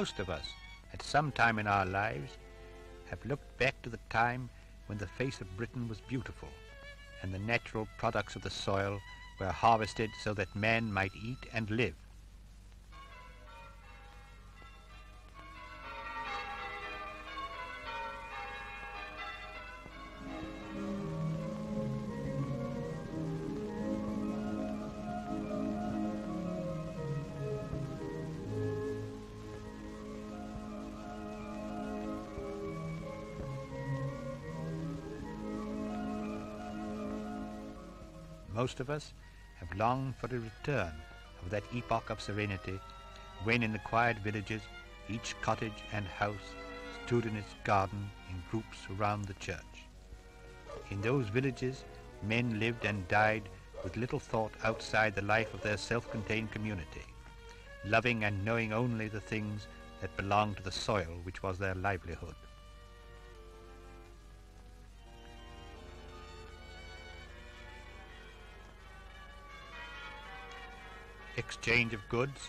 Most of us, at some time in our lives, have looked back to the time when the face of Britain was beautiful and the natural products of the soil were harvested so that man might eat and live. Most of us have longed for a return of that epoch of serenity when in the quiet villages each cottage and house stood in its garden in groups around the church. In those villages men lived and died with little thought outside the life of their self-contained community, loving and knowing only the things that belonged to the soil which was their livelihood. Exchange of goods,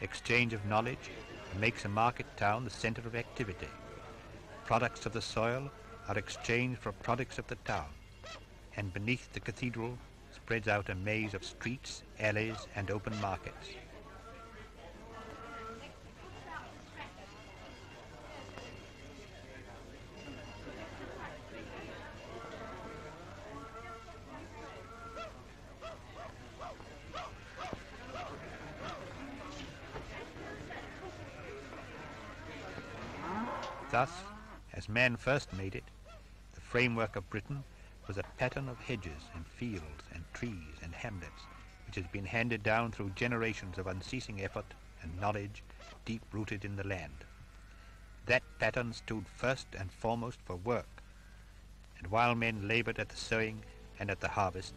exchange of knowledge, makes a market town the center of activity. Products of the soil are exchanged for products of the town, and beneath the cathedral spreads out a maze of streets, alleys, and open markets. Thus, as man first made it, the framework of Britain was a pattern of hedges and fields and trees and hamlets which has been handed down through generations of unceasing effort and knowledge deep-rooted in the land. That pattern stood first and foremost for work, and while men labored at the sowing and at the harvest,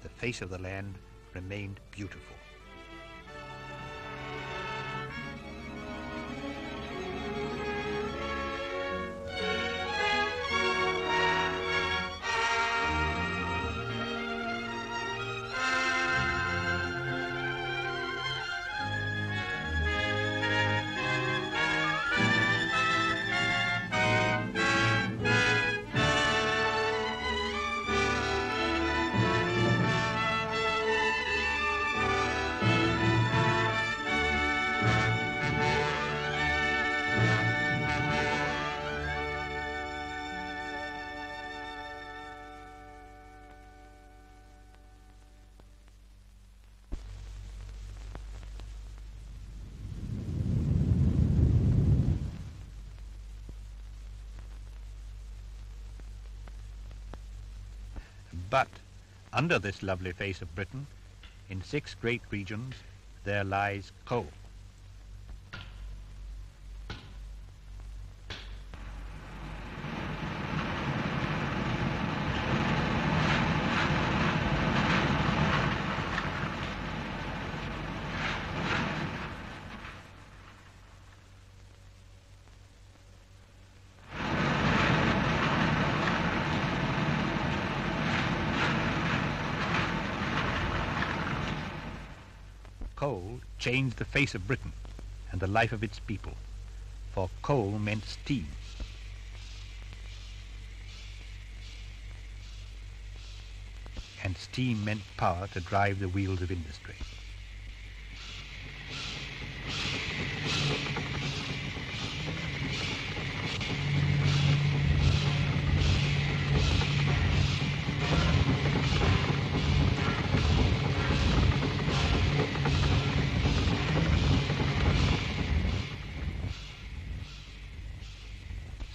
the face of the land remained beautiful. But under this lovely face of Britain, in six great regions, there lies coal. Coal changed the face of Britain and the life of its people, for coal meant steam. And steam meant power to drive the wheels of industry.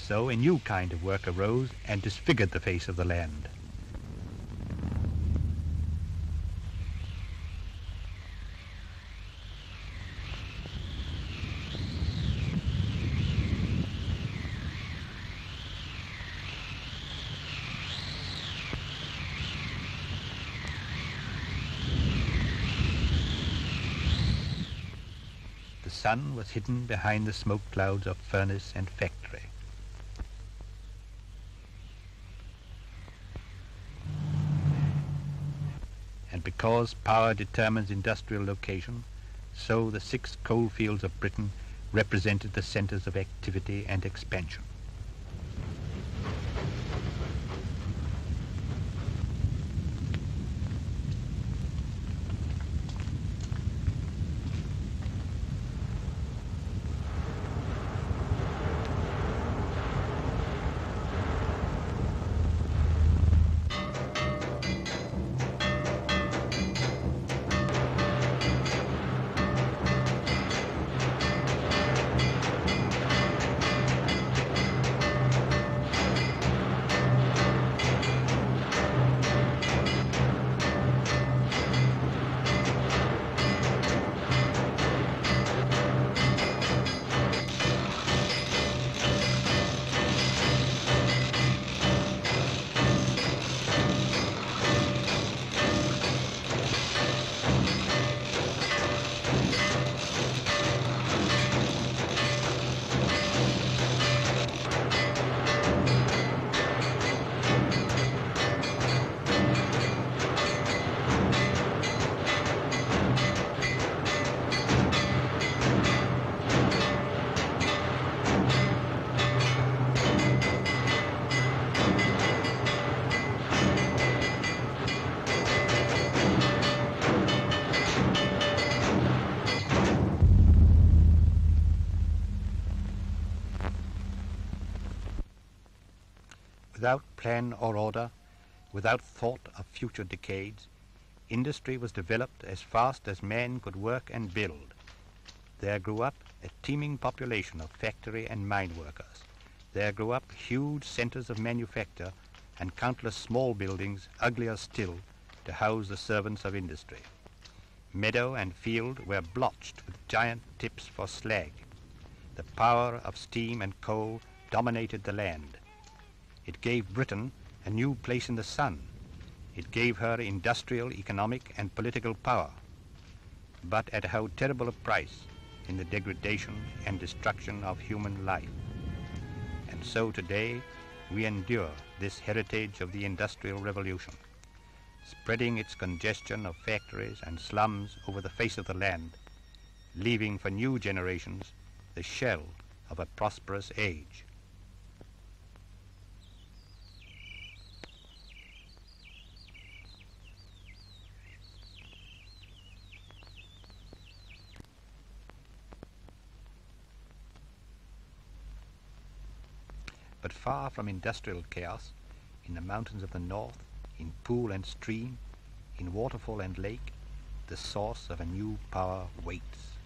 So a new kind of work arose and disfigured the face of the land. The sun was hidden behind the smoke clouds of furnace and factory. And because power determines industrial location, so the six coal fields of Britain represented the centers of activity and expansion. Without plan or order, without thought of future decades, industry was developed as fast as man could work and build. There grew up a teeming population of factory and mine workers. There grew up huge centers of manufacture and countless small buildings, uglier still, to house the servants of industry. Meadow and field were blotched with giant tips for slag. The power of steam and coal dominated the land. It gave Britain a new place in the sun. It gave her industrial, economic, and political power. But at how terrible a price in the degradation and destruction of human life. And so today we endure this heritage of the Industrial Revolution, spreading its congestion of factories and slums over the face of the land, leaving for new generations the shell of a prosperous age. But far from industrial chaos, in the mountains of the north, in pool and stream, in waterfall and lake, the source of a new power waits.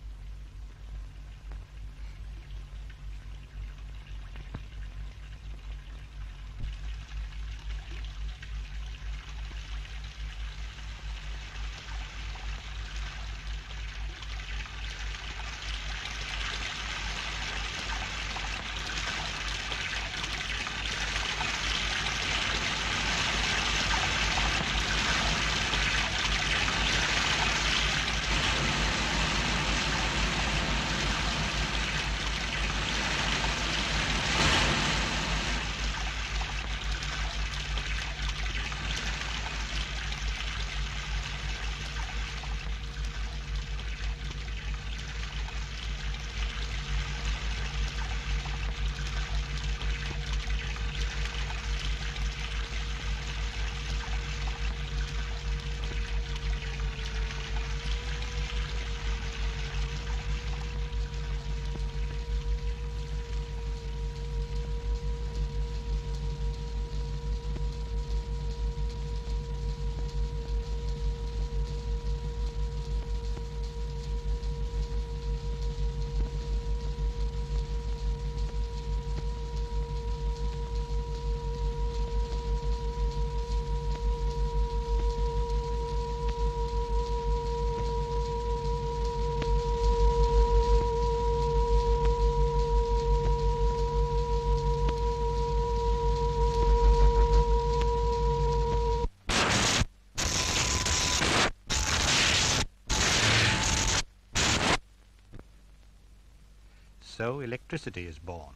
So electricity is born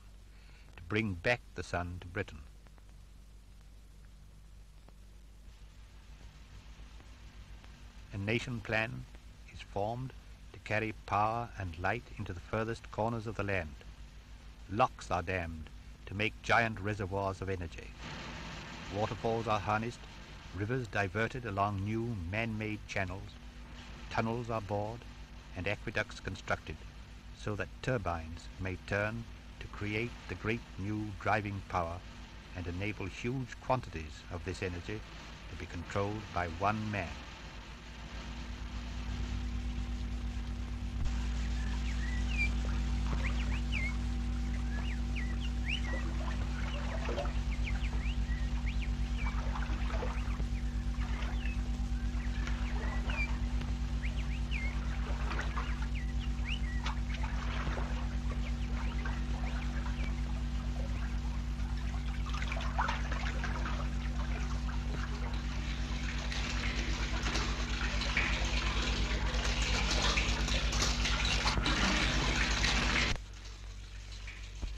to bring back the sun to Britain. A nation plan is formed to carry power and light into the furthest corners of the land. Lochs are dammed to make giant reservoirs of energy. Waterfalls are harnessed, rivers diverted along new man-made channels, tunnels are bored, and aqueducts constructed so that turbines may turn to create the great new driving power and enable huge quantities of this energy to be controlled by one man.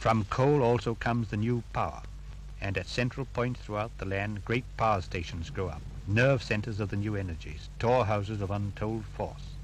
From coal also comes the new power, and at central points throughout the land great power stations grow up, nerve centers of the new energies, storehouses of untold force.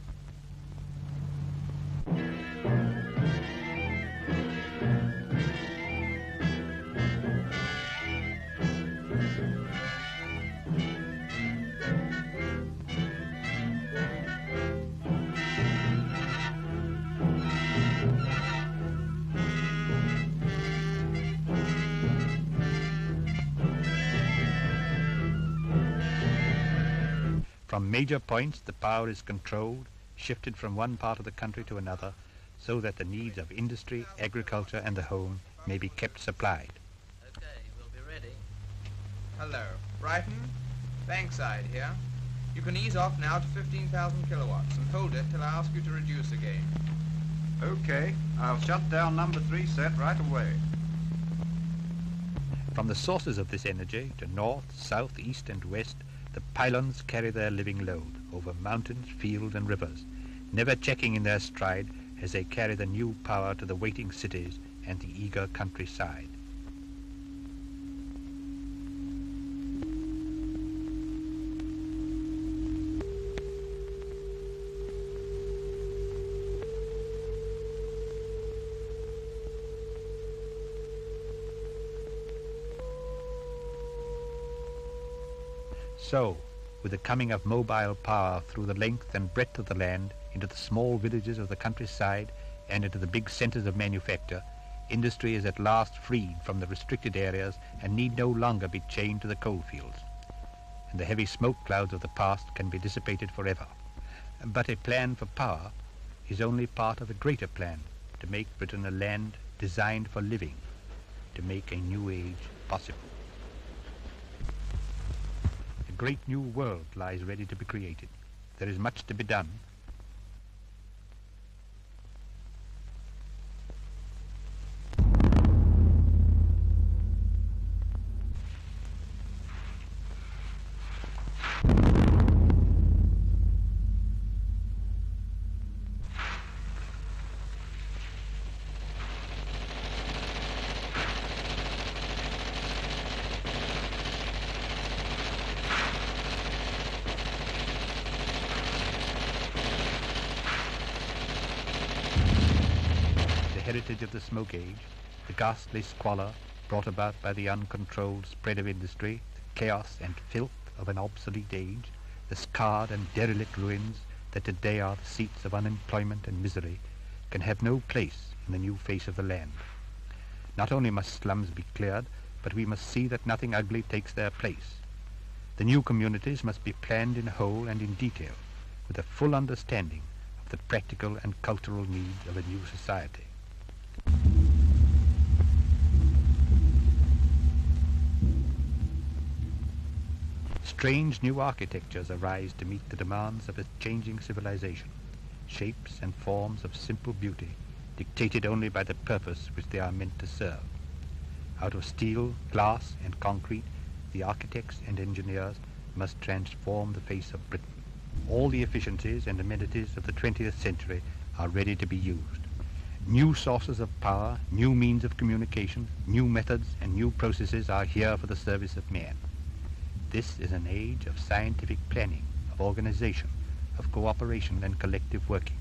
From major points, the power is controlled, shifted from one part of the country to another, so that the needs of industry, agriculture, and the home may be kept supplied. Okay, we'll be ready. Hello. Brighton? Bankside here. You can ease off now to 15,000 kilowatts and hold it till I ask you to reduce again. Okay, I'll shut down number three set right away. From the sources of this energy to north, south, east, and west, the pylons carry their living load over mountains, fields, and rivers, never checking in their stride as they carry the new power to the waiting cities and the eager countryside. So, with the coming of mobile power through the length and breadth of the land, into the small villages of the countryside, and into the big centers of manufacture, industry is at last freed from the restricted areas and need no longer be chained to the coal fields. And the heavy smoke clouds of the past can be dissipated forever. But a plan for power is only part of a greater plan to make Britain a land designed for living, to make a new age possible great new world lies ready to be created. There is much to be done, heritage of the smoke age, the ghastly squalor brought about by the uncontrolled spread of industry, the chaos and filth of an obsolete age, the scarred and derelict ruins that today are the seats of unemployment and misery, can have no place in the new face of the land. Not only must slums be cleared, but we must see that nothing ugly takes their place. The new communities must be planned in whole and in detail, with a full understanding of the practical and cultural needs of a new society. Strange new architectures arise to meet the demands of a changing civilization, shapes and forms of simple beauty, dictated only by the purpose which they are meant to serve. Out of steel, glass, and concrete, the architects and engineers must transform the face of Britain. All the efficiencies and amenities of the 20th century are ready to be used. New sources of power, new means of communication, new methods and new processes are here for the service of man. This is an age of scientific planning, of organization, of cooperation and collective working.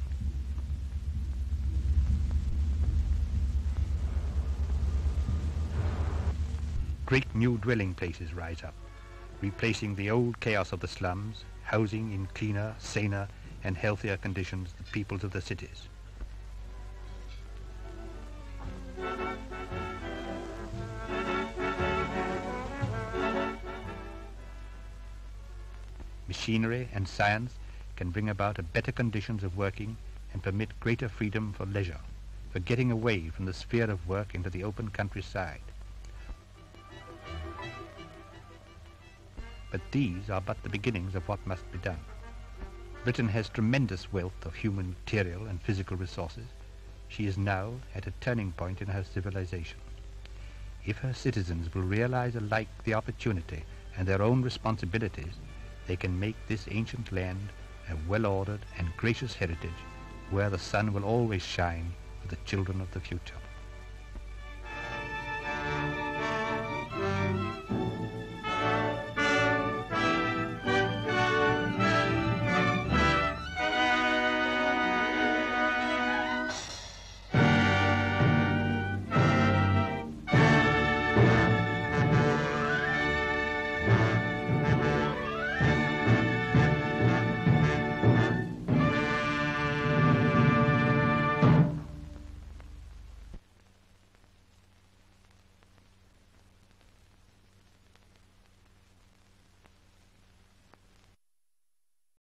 Great new dwelling places rise up, replacing the old chaos of the slums, housing in cleaner, saner and healthier conditions the peoples of the cities. Machinery and science can bring about a better conditions of working and permit greater freedom for leisure, for getting away from the sphere of work into the open countryside. But these are but the beginnings of what must be done. Britain has tremendous wealth of human material and physical resources. She is now at a turning point in her civilization. If her citizens will realize alike the opportunity and their own responsibilities, they can make this ancient land a well-ordered and gracious heritage where the sun will always shine for the children of the future.